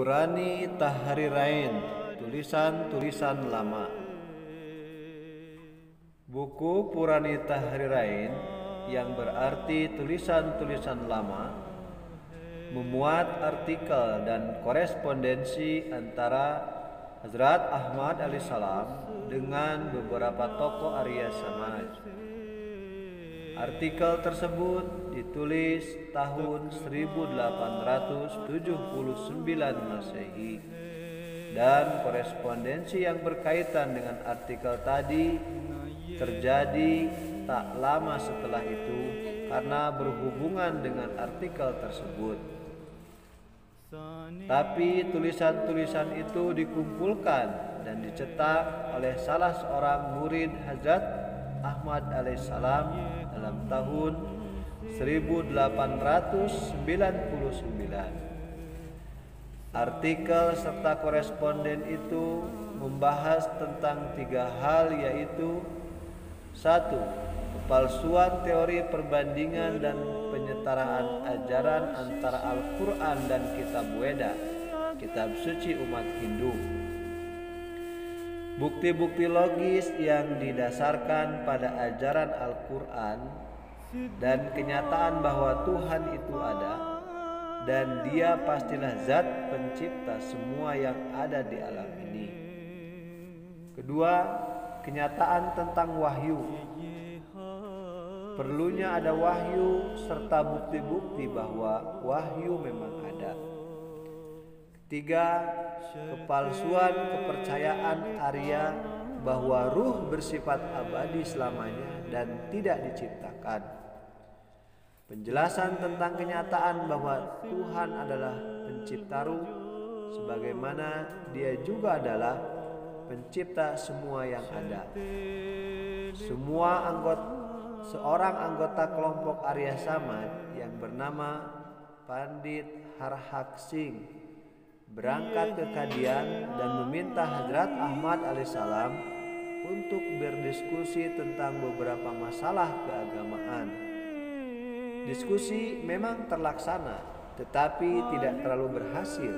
Purani Tahrirain Tulisan-tulisan lama Buku Purani Tahrirain yang berarti tulisan-tulisan lama memuat artikel dan korespondensi antara Hazrat Ahmad alaihissalam dengan beberapa tokoh Arya Samaj. Artikel tersebut ditulis tahun 1879 Masehi dan korespondensi yang berkaitan dengan artikel tadi terjadi tak lama setelah itu karena berhubungan dengan artikel tersebut. Tapi tulisan-tulisan itu dikumpulkan dan dicetak oleh salah seorang murid Hazrat Ahmad alaihissalam dalam tahun 1899. Artikel serta koresponden itu membahas tentang tiga hal yaitu satu kepalsuan teori perbandingan dan penyetaraan ajaran antara Al-Quran dan Kitab Weda, kitab suci umat Hindu. Bukti-bukti logis yang didasarkan pada ajaran Al-Quran dan kenyataan bahwa Tuhan itu ada dan dia pastilah zat pencipta semua yang ada di alam ini. Kedua, kenyataan tentang wahyu. Perlunya ada wahyu serta bukti-bukti bahwa wahyu memang ada. Tiga, kepalsuan kepercayaan Arya bahwa ruh bersifat abadi selamanya dan tidak diciptakan. Penjelasan tentang kenyataan bahwa Tuhan adalah pencipta ruh sebagaimana dia juga adalah pencipta semua yang ada. Semua anggota seorang anggota kelompok Arya Samad yang bernama Pandit Harhak Singh berangkat ke Kadian dan meminta Hadrat Ahmad alaihissalam untuk berdiskusi tentang beberapa masalah keagamaan. Diskusi memang terlaksana, tetapi tidak terlalu berhasil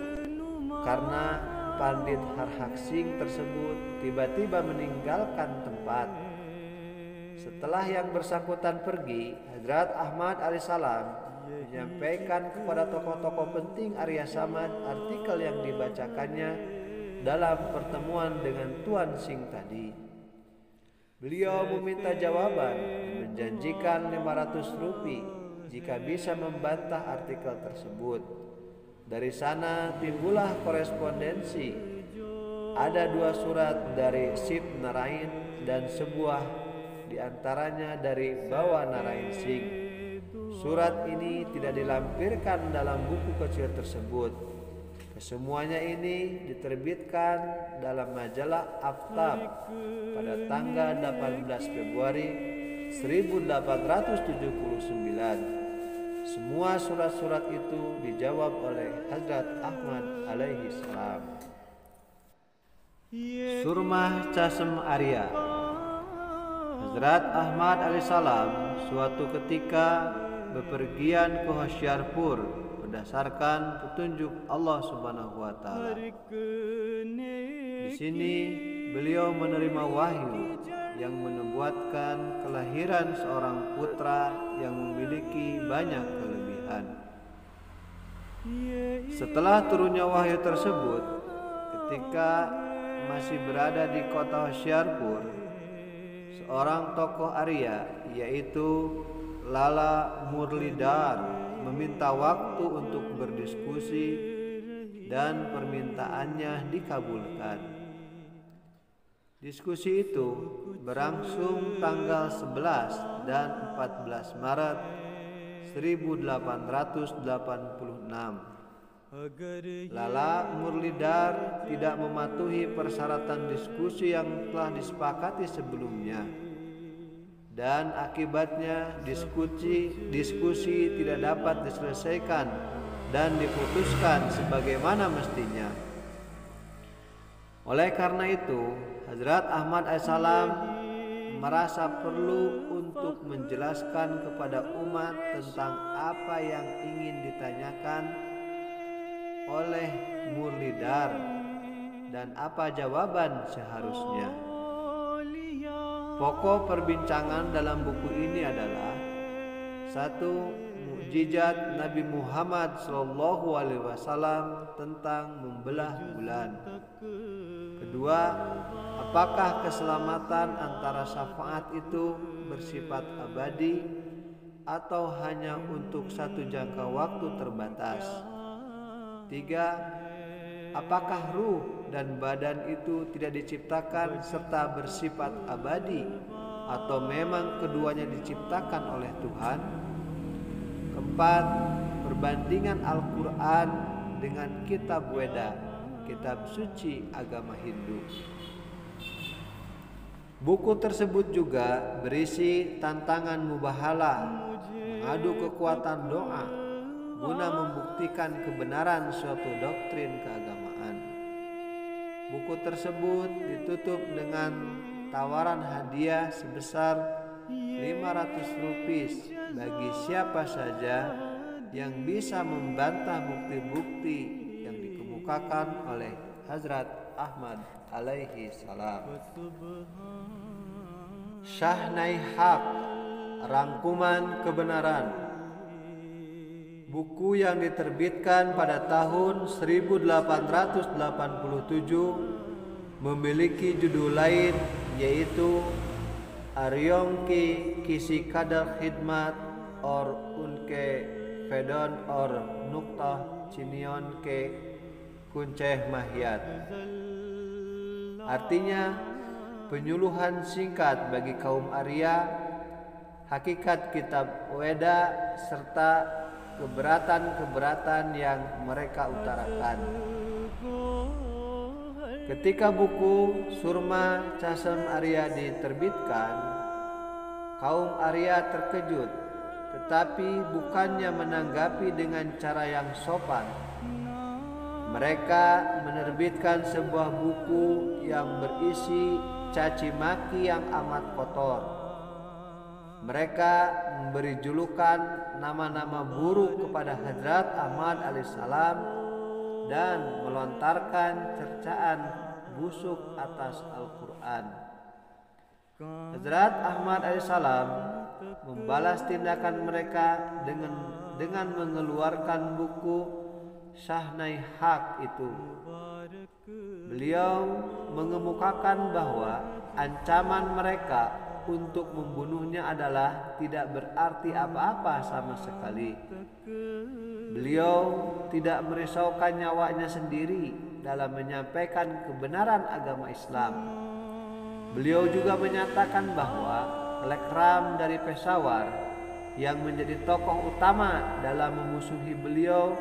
karena Pandit Harhak Singh tersebut tiba-tiba meninggalkan tempat. Setelah yang bersangkutan pergi, Hadrat Ahmad alaihissalam menyampaikan kepada tokoh-tokoh penting Arya Samad artikel yang dibacakannya dalam pertemuan dengan Tuan Sing tadi. Beliau meminta jawaban dan menjanjikan 500 rupiah jika bisa membantah artikel tersebut. Dari sana timbullah korespondensi. Ada dua surat dari Sip Narain dan sebuah di antaranya dari Bawa Narain Singh. Surat ini tidak dilampirkan dalam buku kecil tersebut. Kesemuanya ini diterbitkan dalam majalah Aftab pada tanggal 18 Februari 1879. Semua surat-surat itu dijawab oleh Hazrat Ahmad alaihi salam. Surmah Casem Arya Hazrat Ahmad alaihissalam suatu ketika bepergian ke Hoshiarpur berdasarkan petunjuk Allah Subhanahu wa taala. Di sini beliau menerima wahyu yang menubuatkan kelahiran seorang putra yang memiliki banyak kelebihan. Setelah turunnya wahyu tersebut, ketika masih berada di kota Hoshiarpur, seorang tokoh Arya yaitu Lala Murlidar meminta waktu untuk berdiskusi dan permintaannya dikabulkan. Diskusi itu berlangsung tanggal 11 dan 14 Maret 1886. Lala Murlidar tidak mematuhi persyaratan diskusi yang telah disepakati sebelumnya dan akibatnya diskusi diskusi tidak dapat diselesaikan dan diputuskan sebagaimana mestinya. Oleh karena itu, Hazrat Ahmad Salam merasa perlu untuk menjelaskan kepada umat tentang apa yang ingin ditanyakan oleh Murlidar dan apa jawaban seharusnya. Pokok perbincangan dalam buku ini adalah satu mukjizat Nabi Muhammad Shallallahu Alaihi Wasallam tentang membelah bulan. Kedua, apakah keselamatan antara syafaat itu bersifat abadi atau hanya untuk satu jangka waktu terbatas? Tiga, apakah ruh dan badan itu tidak diciptakan serta bersifat abadi atau memang keduanya diciptakan oleh Tuhan? Keempat, perbandingan Al-Quran dengan kitab Weda, kitab suci agama Hindu. Buku tersebut juga berisi tantangan mubahalah, mengadu kekuatan doa, guna membuktikan kebenaran suatu doktrin keagamaan. Buku tersebut ditutup dengan tawaran hadiah sebesar 500 rupiah bagi siapa saja yang bisa membantah bukti-bukti yang dikemukakan oleh Hazrat Ahmad alaihi salam. Syahnai Haq Rangkuman Kebenaran Buku yang diterbitkan pada tahun 1887 memiliki judul lain yaitu Aryongki Kisi Kadar Khidmat or Unke Fedon or Nukta Cinion ke Kunceh Mahyat Artinya penyuluhan singkat bagi kaum Arya Hakikat kitab Weda serta keberatan-keberatan yang mereka utarakan. Ketika buku Surma Casem Arya diterbitkan, kaum Arya terkejut, tetapi bukannya menanggapi dengan cara yang sopan. Mereka menerbitkan sebuah buku yang berisi caci maki yang amat kotor mereka memberi julukan nama-nama buruk kepada Hadrat Ahmad alaihissalam dan melontarkan cercaan busuk atas Al-Quran. Hadrat Ahmad alaihissalam membalas tindakan mereka dengan dengan mengeluarkan buku Syahnai Hak itu. Beliau mengemukakan bahwa ancaman mereka untuk membunuhnya adalah tidak berarti apa-apa sama sekali. Beliau tidak merisaukan nyawanya sendiri dalam menyampaikan kebenaran agama Islam. Beliau juga menyatakan bahwa Lekram dari Peshawar yang menjadi tokoh utama dalam memusuhi beliau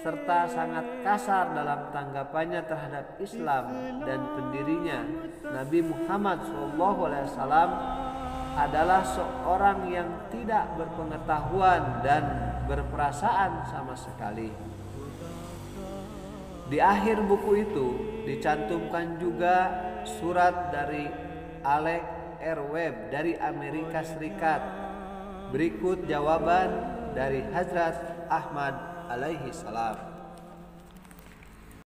serta sangat kasar dalam tanggapannya terhadap Islam dan pendirinya Nabi Muhammad SAW adalah seorang yang tidak berpengetahuan dan berperasaan sama sekali. Di akhir buku itu dicantumkan juga surat dari Alex R. Webb dari Amerika Serikat. Berikut jawaban dari Hazrat Ahmad alaihi salam